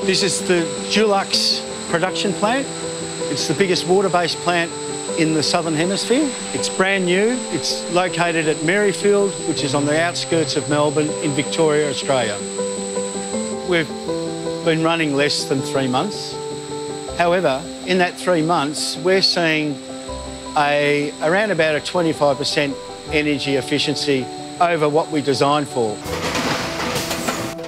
This is the Dulux production plant. It's the biggest water-based plant in the Southern Hemisphere. It's brand new. It's located at Merrifield, which is on the outskirts of Melbourne in Victoria, Australia. We've been running less than three months. However, in that three months, we're seeing a, around about a 25% energy efficiency over what we designed for.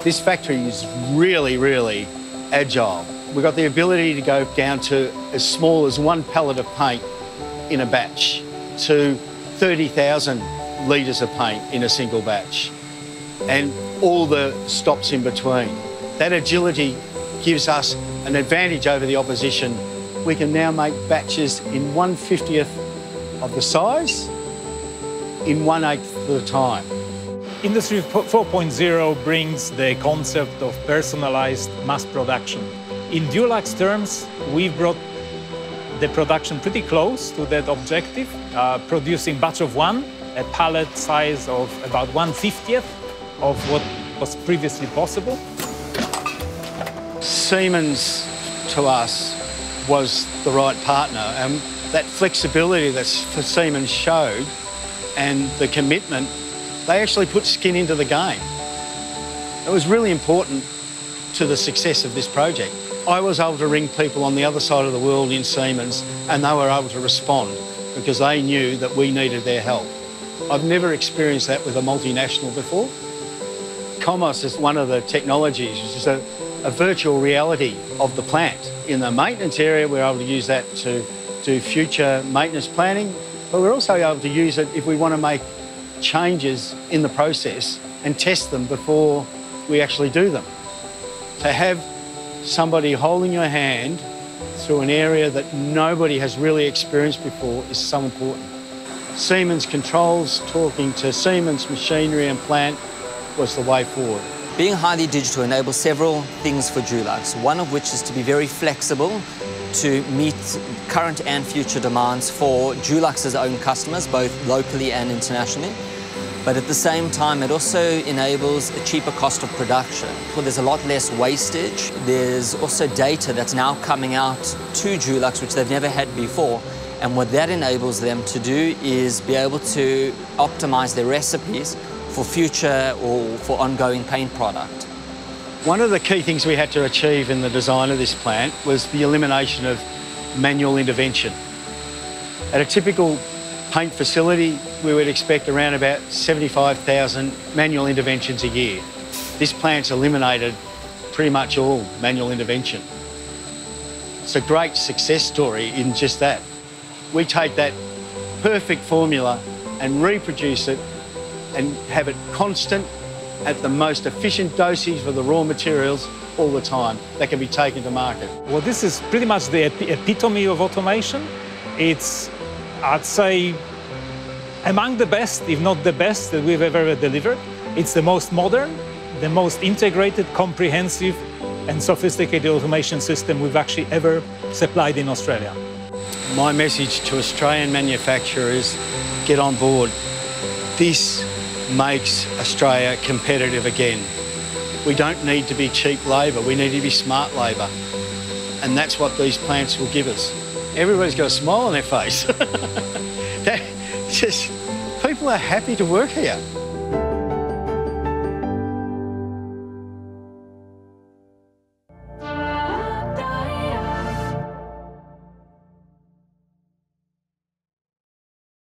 This factory is really, really agile. We've got the ability to go down to as small as one pallet of paint in a batch to 30,000 litres of paint in a single batch and all the stops in between. That agility gives us an advantage over the opposition. We can now make batches in 150th of the size in one eighth of the time. Industry 4.0 brings the concept of personalized mass production. In Dulux terms, we've brought the production pretty close to that objective, uh, producing batch of one, a pallet size of about 150th of what was previously possible. Siemens, to us, was the right partner. And that flexibility that Siemens showed and the commitment, they actually put skin into the game. It was really important to the success of this project. I was able to ring people on the other side of the world in Siemens and they were able to respond because they knew that we needed their help. I've never experienced that with a multinational before. Comos is one of the technologies, which is a, a virtual reality of the plant. In the maintenance area, we're able to use that to do future maintenance planning, but we're also able to use it if we want to make changes in the process and test them before we actually do them. To have somebody holding your hand through an area that nobody has really experienced before is so important. Siemens controls, talking to Siemens machinery and plant was the way forward. Being highly digital enables several things for Dulux, one of which is to be very flexible to meet current and future demands for Dulux's own customers, both locally and internationally. But at the same time, it also enables a cheaper cost of production. Well, there's a lot less wastage. There's also data that's now coming out to Dulux, which they've never had before. And what that enables them to do is be able to optimize their recipes for future or for ongoing paint product. One of the key things we had to achieve in the design of this plant was the elimination of manual intervention. At a typical paint facility, we would expect around about 75,000 manual interventions a year. This plant's eliminated pretty much all manual intervention. It's a great success story in just that. We take that perfect formula and reproduce it and have it constant at the most efficient dosage for the raw materials all the time that can be taken to market. Well, this is pretty much the epitome of automation. It's I'd say among the best, if not the best, that we've ever delivered. It's the most modern, the most integrated, comprehensive, and sophisticated automation system we've actually ever supplied in Australia. My message to Australian manufacturers get on board. This makes Australia competitive again. We don't need to be cheap labour, we need to be smart labour. And that's what these plants will give us everybody's got a smile on their face. that just, people are happy to work here.